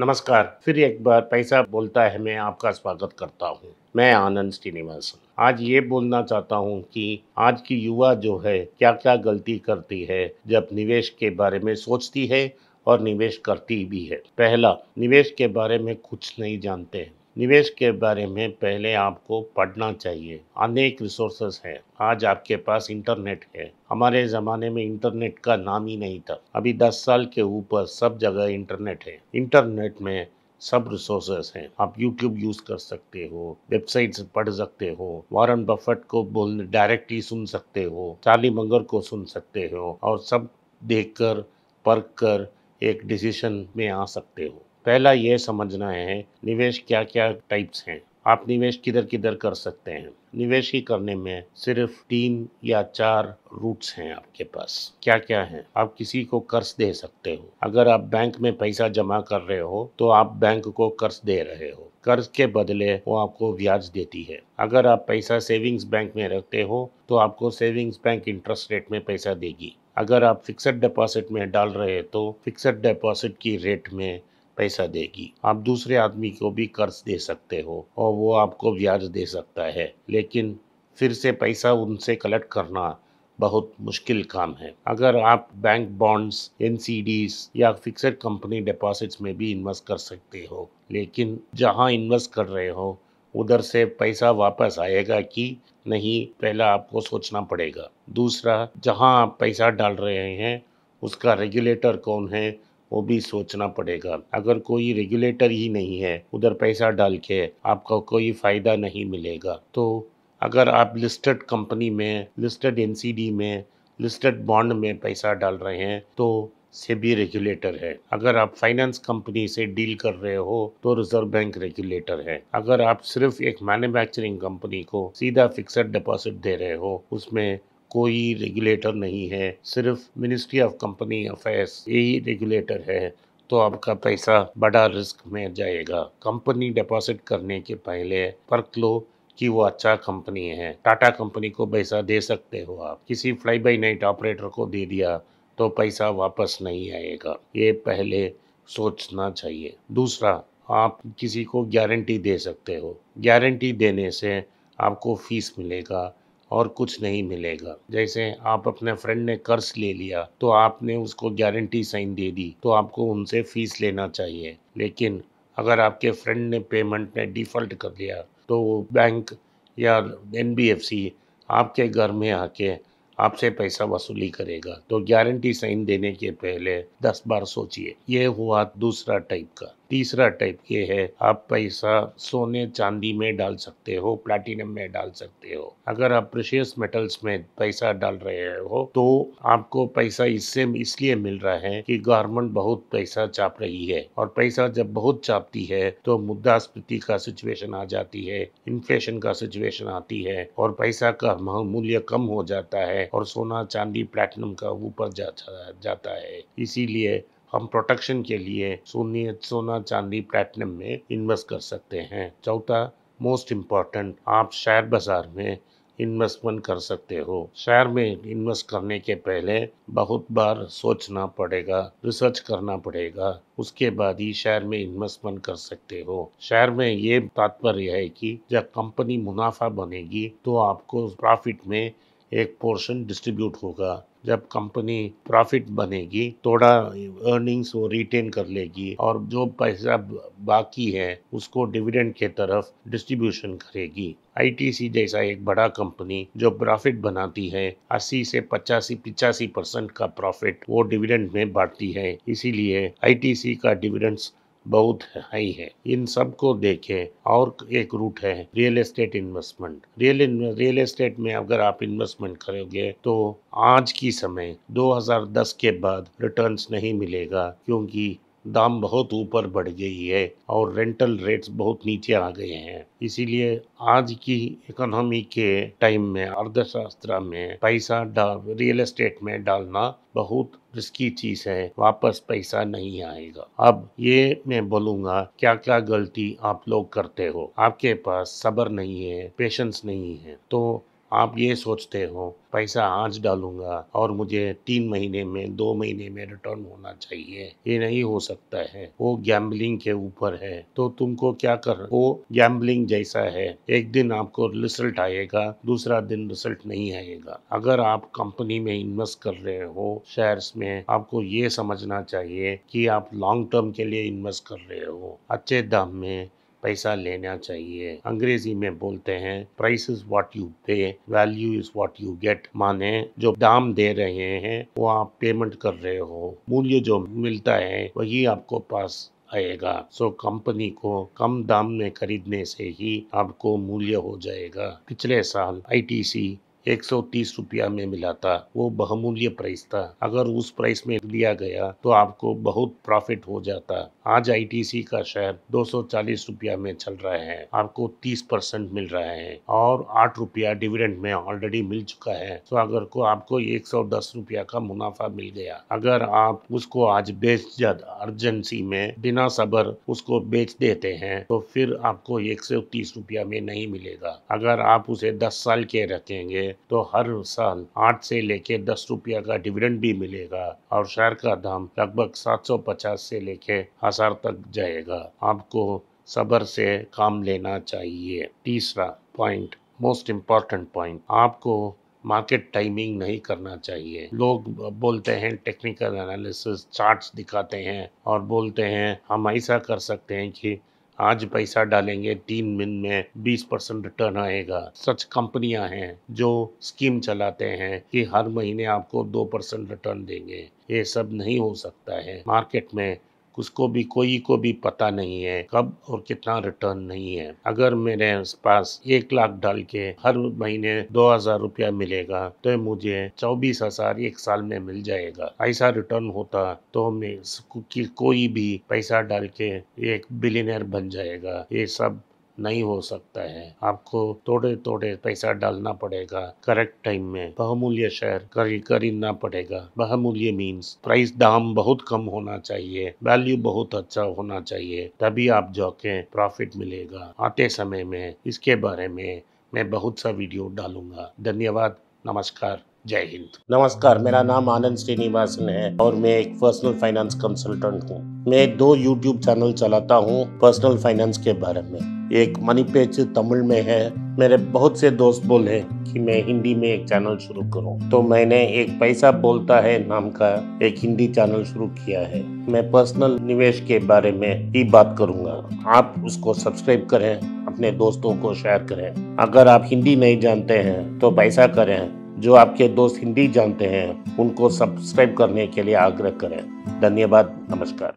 नमस्कार। फिर एक बार पैसा बोलता है, मैं आपका स्वागत करता हूँ। मैं आनंद श्रीनिवासन। आज ये बोलना चाहता हूँ कि आज की युवा जो है क्या क्या गलती करती है, जब निवेश के बारे में सोचती है और निवेश करती भी है। पहला, निवेश के बारे में कुछ नहीं जानते हैं। निवेश के बारे में पहले आपको पढ़ना चाहिए। अनेक रिसोर्सेस हैं। आज आपके पास इंटरनेट है। हमारे ज़माने में इंटरनेट का नाम ही नहीं था। अभी 10 साल के ऊपर सब जगह इंटरनेट है। इंटरनेट में सब रिसोर्सेस हैं। आप यूट्यूब यूज़ कर सकते हो वेबसाइट्स पढ़ सकते हो वारन बफेट को बोल डायरेक्टली सुन सकते हो चार्ली मंगर को सुन सकते हो और सब देखकर पढ़ कर एक डिसीज़न में आ सकते हो। पहला ये समझना है, निवेश क्या क्या टाइप्स हैं? आप निवेश किधर किधर कर सकते हैं? निवेश ही करने में सिर्फ़ तीन या चार रूट्स हैं आपके पास। क्या क्या है? आप किसी को कर्ज दे सकते हो। अगर आप बैंक में पैसा जमा कर रहे हो तो आप बैंक को कर्ज दे रहे हो। कर्ज के बदले वो आपको ब्याज देती है। अगर आप पैसा सेविंग्स बैंक में रखते हो तो आपको सेविंग्स बैंक इंटरेस्ट रेट में पैसा देगी। अगर आप फिक्सड डिपॉजिट में डाल रहे हैं तो फिक्सड डिपॉजिट की रेट में पैसा देगी। आप दूसरे आदमी को भी कर्ज दे सकते हो और वो आपको ब्याज दे सकता है। लेकिन फिर से पैसा उनसे कलेक्ट करना बहुत मुश्किल काम है। अगर आप बैंक बॉन्ड्स एन या फिक्सड कंपनी डिपॉजिट्स में भी इन्वेस्ट कर सकते हो। लेकिन जहाँ इन्वेस्ट कर रहे हो, उधर से पैसा वापस आएगा कि नहीं, पहला आपको सोचना पड़ेगा। दूसरा, जहाँ आप पैसा डाल रहे हैं, उसका रेगुलेटर कौन है वो भी सोचना पड़ेगा। अगर कोई रेगुलेटर ही नहीं है, उधर पैसा डाल के आपका कोई फ़ायदा नहीं मिलेगा। तो अगर आप लिस्टेड कंपनी में लिस्टेड एनसीडी में लिस्टेड बॉन्ड में पैसा डाल रहे हैं तो से भी रेगुलेटर है। अगर आप फाइनेंस कंपनी से डील कर रहे हो तो रिज़र्व बैंक रेगुलेटर है। अगर आप सिर्फ़ एक मैन्युफैक्चरिंग कंपनी को सीधा फिक्सड डिपॉजिट दे रहे हो, उसमें कोई रेगुलेटर नहीं है, सिर्फ़ मिनिस्ट्री ऑफ़ कंपनी अफेयर्स यही रेगुलेटर है तो आपका पैसा बड़ा रिस्क में जाएगा। कंपनी डिपॉजिट करने के पहले परख लो कि वो अच्छा कंपनी है। टाटा कंपनी को पैसा दे सकते हो आप। किसी फ्लाई बाई नाइट ऑपरेटर को दे दिया तो पैसा वापस नहीं आएगा। ये पहले सोचना चाहिए। दूसरा, आप किसी को गारंटी दे सकते हो। गारंटी देने से आपको फ़ीस मिलेगा। और कुछ नहीं मिलेगा। जैसे आप अपने फ्रेंड ने कर्ज ले लिया तो आपने उसको गारंटी साइन दे दी तो आपको उनसे फ़ीस लेना चाहिए। लेकिन अगर आपके फ्रेंड ने पेमेंट ने डिफ़ॉल्ट कर दिया तो बैंक या एनबीएफसी आपके घर में आके आपसे पैसा वसूली करेगा। तो गारंटी साइन देने के पहले दस बार सोचिए। ये हुआ दूसरा टाइप का। तीसरा टाइप ये है। आप पैसा सोने चांदी में डाल सकते हो प्लैटिनम में डाल सकते हो। अगर आप प्रेशियस मेटल्स में पैसा डाल रहे हो तो आपको पैसा इससे, इसलिए मिल रहा है कि गवर्नमेंट बहुत पैसा चाप रही है। और पैसा जब बहुत चापती है तो मुद्रास्फीति का सिचुएशन आ जाती है इन्फ्लेशन का सिचुएशन आती है और पैसा का मूल्य कम हो जाता है और सोना चांदी प्लेटिनम का ऊपर जाता है। इसीलिए हम प्रोटेक्शन के लिए सोनी, सोना चांदी प्लेटिनम में इन्वेस्ट कर सकते हैं। चौथा मोस्ट इंपॉर्टेंट आप शेयर बाज़ार में इन्वेस्टमेंट कर सकते हो। शेयर में इन्वेस्ट करने के पहले बहुत बार सोचना पड़ेगा रिसर्च करना पड़ेगा। उसके बाद ही शेयर में इन्वेस्टमेंट कर सकते हो। शेयर में ये तात्पर्य है कि जब कंपनी मुनाफा बनेगी तो आपको प्रॉफिट में एक पोर्शन डिस्ट्रीब्यूट होगा। जब कंपनी प्रॉफिट बनेगी, थोड़ा अर्निंग्स वो रिटेन कर लेगी और जो पैसा बाकी है, उसको डिविडेंड के तरफ़ डिस्ट्रीब्यूशन करेगी। आईटीसी जैसा एक बड़ा कंपनी जो प्रॉफिट बनाती है 80 से पचासी, पिचासी परसेंट का प्रॉफिट वो डिविडेंड में बांटती है। इसीलिए आईटीसी का डिविडेंड्स बहुत हाई है। इन सबको देखें और एक रूट है real estate investment. Real real estate में अगर आप इन्वेस्टमेंट करोगे तो आज की समय 2010 के बाद रिटर्न्स नहीं मिलेगा क्योंकि दाम बहुत ऊपर बढ़ गई है और रेंटल रेट्स बहुत नीचे आ गए हैं। इसीलिए आज की इकोनॉमी के टाइम में, अर्थशास्त्र में पैसा डाल रियल एस्टेट में डालना बहुत रिस्की चीज़ है। वापस पैसा नहीं आएगा। अब ये मैं बोलूँगा क्या क्या गलती आप लोग करते हो? आपके पास सब्र नहीं है पेशेंस नहीं है। तो आप ये सोचते हो, पैसा आज डालूँगा और मुझे तीन महीने में, दो महीने में रिटर्न होना चाहिए। ये नहीं हो सकता है। वो गैम्बलिंग के ऊपर है। तो तुमको क्या कर, वो गैम्बलिंग जैसा है। एक दिन आपको रिज़ल्ट आएगा, दूसरा दिन रिज़ल्ट नहीं आएगा। अगर आप कंपनी में इन्वेस्ट कर रहे हो शेयर्स में, आपको ये समझना चाहिए कि आप लॉन्ग टर्म के लिए इन्वेस्ट कर रहे हो। अच्छे दाम में पैसा लेना चाहिए। अंग्रेज़ी में बोलते हैं price is what you pay value is what you get माने जो दाम दे रहे हैं वो आप पेमेंट कर रहे हो। मूल्य जो मिलता है वही आपको पास आएगा। सो so, कंपनी को कम दाम में खरीदने से ही आपको मूल्य हो जाएगा। पिछले साल आईटीसी 130 रुपया में मिला था। वो बहुमूल्य प्राइस था। अगर उस प्राइस में लिया गया तो आपको बहुत प्रॉफिट हो जाता। आज आईटीसी का शेयर 240 रुपया में चल रहा है, आपको 30 परसेंट मिल रहा है और आठ रुपया डिविडेंड में ऑलरेडी मिल चुका है। तो अगर को आपको 110 रुपया का मुनाफा मिल गया, अगर आप उसको आज बेच अर्जेंसी में बिना सबर उसको बेच देते हैं तो फिर आपको एक रुपया में नहीं मिलेगा। अगर आप उसे दस साल के रखेंगे तो हर साल आठ से लेके दस रुपया का डिविडेंड भी मिलेगा और शेयर का दाम लगभग 750 से लेके हज़ार तक जाएगा। आपको सबर से काम लेना चाहिए। तीसरा पॉइंट मोस्ट इंपॉर्टेंट पॉइंट आपको मार्केट टाइमिंग नहीं करना चाहिए। लोग बोलते हैं टेक्निकल एनालिसिस चार्ट्स दिखाते हैं और बोलते हैं, हम ऐसा कर सकते हैं कि आज पैसा डालेंगे, तीन दिन में बीस परसेंट रिटर्न आएगा। सच कंपनियाँ हैं जो स्कीम चलाते हैं कि हर महीने आपको दो परसेंट रिटर्न देंगे। ये सब नहीं हो सकता है। मार्केट में उसको भी, कोई को भी पता नहीं है कब और कितना रिटर्न नहीं है। अगर मेरे पास एक लाख डाल के हर महीने दो हज़ार रुपया मिलेगा तो मुझे चौबीस हज़ार एक साल में मिल जाएगा। ऐसा रिटर्न होता तो मैं कोई भी पैसा डाल के एक बिलीनियर बन जाएगा। ये सब नहीं हो सकता है। आपको थोड़े थोड़े पैसा डालना पड़ेगा। करेक्ट टाइम में बहुमूल्य शेयर खरीदना पड़ेगा। बहुमूल्य मीन्स प्राइस दाम बहुत कम होना चाहिए। वैल्यू बहुत अच्छा होना चाहिए। तभी आप के प्रॉफिट मिलेगा। आते समय में इसके बारे में मैं बहुत सा वीडियो डालूँगा। धन्यवाद। नमस्कार। जय हिंद। नमस्कार, मेरा नाम आनंद श्रीनिवासन है और मैं एक पर्सनल फाइनेंस कंसल्टेंट हूँ। मैं दो यूट्यूब चैनल चलाता हूँ पर्सनल फाइनेंस के बारे में। एक मनी पेज तमिल में है। मेरे बहुत से दोस्त बोले कि मैं हिंदी में एक चैनल शुरू करूँ। तो मैंने एक पैसा बोलता है नाम का एक हिंदी चैनल शुरू किया है। मैं पर्सनल निवेश के बारे में ही बात करूँगा। आप उसको सब्सक्राइब करें, अपने दोस्तों को शेयर करें। अगर आप हिंदी नहीं जानते हैं तो पैसा करें। जो आपके दोस्त हिंदी जानते हैं, उनको सब्सक्राइब करने के लिए आग्रह करें। धन्यवाद, नमस्कार।